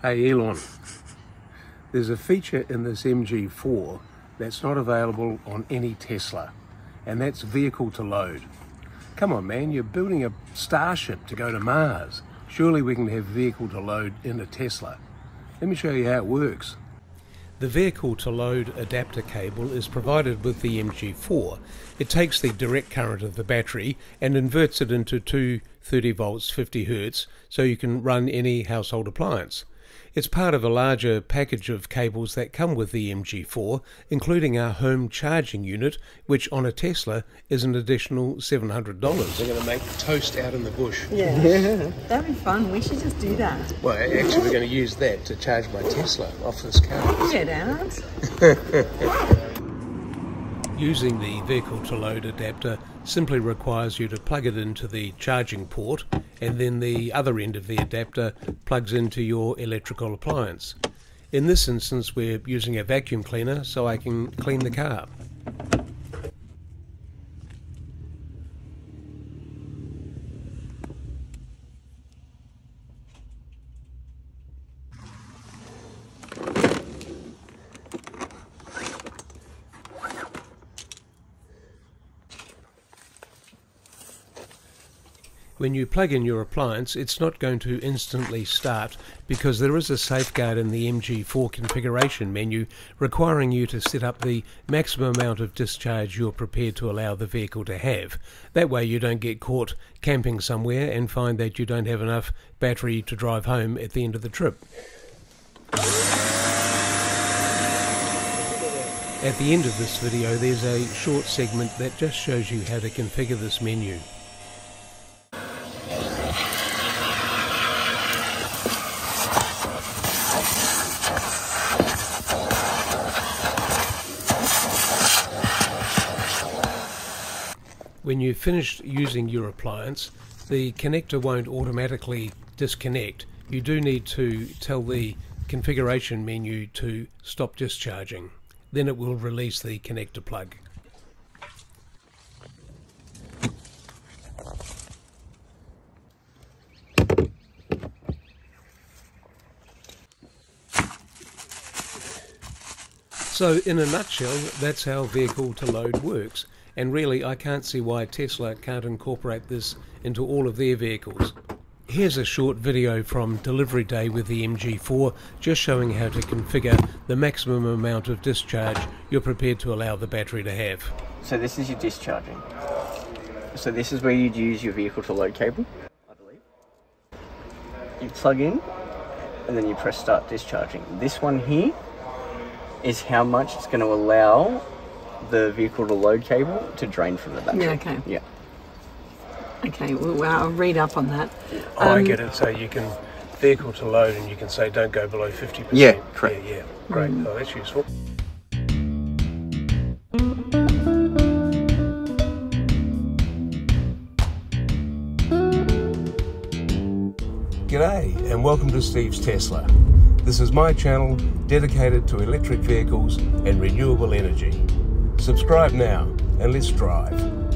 Hey Elon, there's a feature in this MG4 that's not available on any Tesla, and that's vehicle to load. Come on man, you're building a starship to go to Mars. Surely we can have vehicle to load in a Tesla. Let me show you how it works. The vehicle to load adapter cable is provided with the MG4. It takes the direct current of the battery and inverts it into two 30 volts 50 hertz so you can run any household appliance. It's part of a larger package of cables that come with the MG4, including our home charging unit, which on a Tesla is an additional $700. They're going to make toast out in the bush. Yeah. yeah. That'd be fun. We should just do that. Well, actually, we're going to use that to charge my Tesla off this car. Get out. Using the vehicle to load adapter simply requires you to plug it into the charging port and then the other end of the adapter plugs into your electrical appliance. In this instance we're using a vacuum cleaner so I can clean the car. When you plug in your appliance, it's not going to instantly start because there is a safeguard in the MG4 configuration menu requiring you to set up the maximum amount of discharge you're prepared to allow the vehicle to have. That way you don't get caught camping somewhere and find that you don't have enough battery to drive home at the end of the trip. At the end of this video there's a short segment that just shows you how to configure this menu. When you've finished using your appliance, the connector won't automatically disconnect. You do need to tell the configuration menu to stop discharging. Then it will release the connector plug. So in a nutshell, that's how vehicle to load works. And really, I can't see why Tesla can't incorporate this into all of their vehicles. Here's a short video from delivery day with the MG4 just showing how to configure the maximum amount of discharge you're prepared to allow the battery to have. So this is your discharging. So this is where you'd use your vehicle to load cable, I believe. You plug in and then you press start discharging. This one here is how much it's going to allow the vehicle to load cable to drain from the battery. Yeah, okay. Yeah. Okay, well, I'll read up on that. Oh, um, I get it. So you can vehicle to load and you can say don't go below 50%. Yeah, correct. Yeah, yeah. great. Mm. Oh, that's useful. G'day and welcome to Steve's Tesla. This is my channel dedicated to electric vehicles and renewable energy. Subscribe now and let's drive.